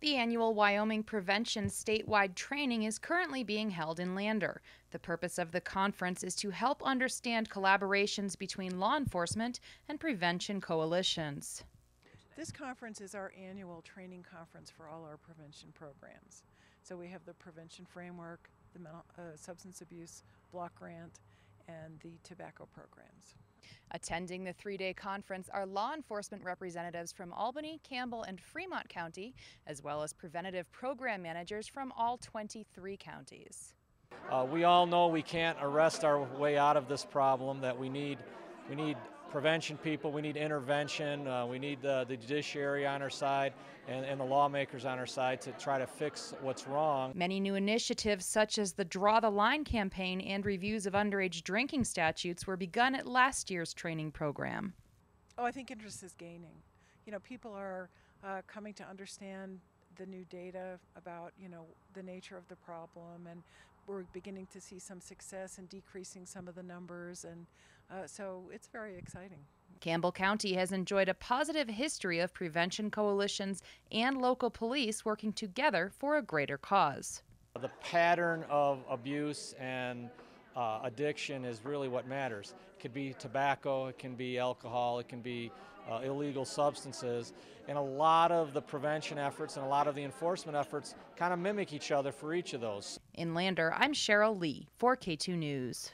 The annual Wyoming Prevention statewide training is currently being held in Lander. The purpose of the conference is to help understand collaborations between law enforcement and prevention coalitions. This conference is our annual training conference for all our prevention programs. So we have the prevention framework, the mental, uh, substance abuse block grant, and the tobacco programs. Attending the three day conference are law enforcement representatives from Albany, Campbell, and Fremont County, as well as preventative program managers from all 23 counties. Uh, we all know we can't arrest our way out of this problem, that we need, we need prevention people, we need intervention, uh, we need the, the judiciary on our side and, and the lawmakers on our side to try to fix what's wrong. Many new initiatives, such as the Draw the Line campaign and reviews of underage drinking statutes, were begun at last year's training program. Oh, I think interest is gaining. You know, people are uh, coming to understand the new data about you know the nature of the problem and we're beginning to see some success in decreasing some of the numbers and uh, so it's very exciting campbell county has enjoyed a positive history of prevention coalitions and local police working together for a greater cause the pattern of abuse and uh, addiction is really what matters. It could be tobacco, it can be alcohol, it can be uh, illegal substances, and a lot of the prevention efforts and a lot of the enforcement efforts kind of mimic each other for each of those. In Lander, I'm Cheryl Lee, 4K2 News.